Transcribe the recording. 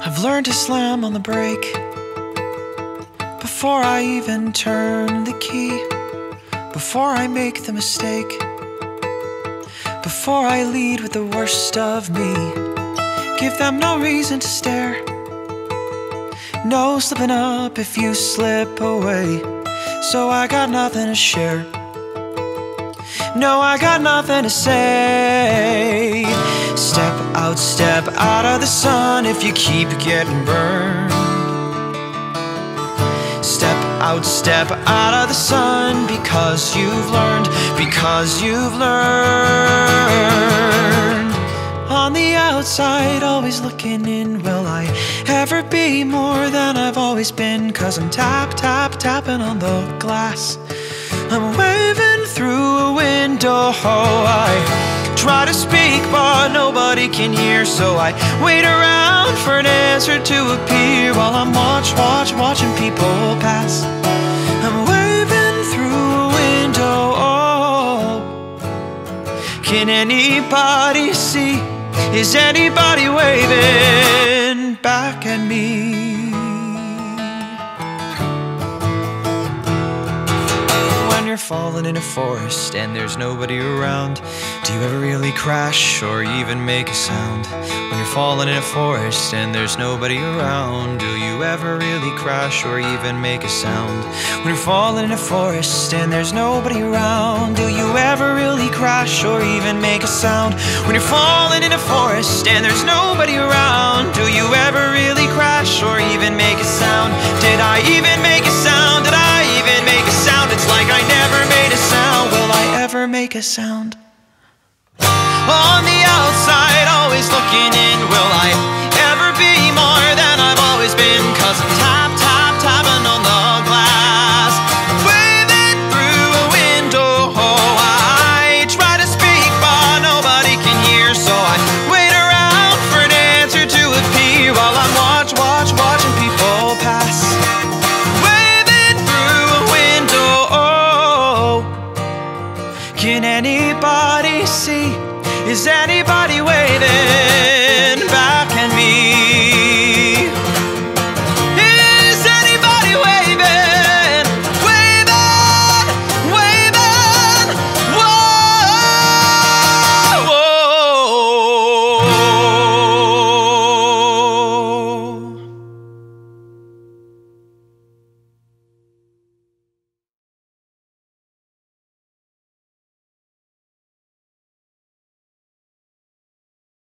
I've learned to slam on the brake before I even turn the key, before I make the mistake, before I lead with the worst of me. Give them no reason to stare, no slipping up if you slip away. So I got nothing to share. No, I got nothing to say. Step out, step out of the sun if you keep getting burned. Step out, step out of the sun because you've learned, because you've learned. On the outside, always looking in, will I ever be more than I've always been? Cause I'm tap, tap, tapping on the glass. I'm waving through a window. I try to speak, but nobody can hear. So I wait around for an answer to appear while I'm watch, watch, watching people pass. I'm waving through a window. Oh, can anybody see? Is anybody waving When you're falling in a forest and there's nobody around, do you ever really crash or even make a sound? When you're falling in a forest and there's nobody around, do you ever really crash or even make a sound? When you're falling in a forest and there's nobody around, do you ever really crash or even make a sound? When you're falling in a forest and there's nobody around, do you ever really crash or even make a sound? Did I even make a sound? Did Will I ever make a sound? On the outside, always looking in. Will I Can anybody see? Is anybody waving back?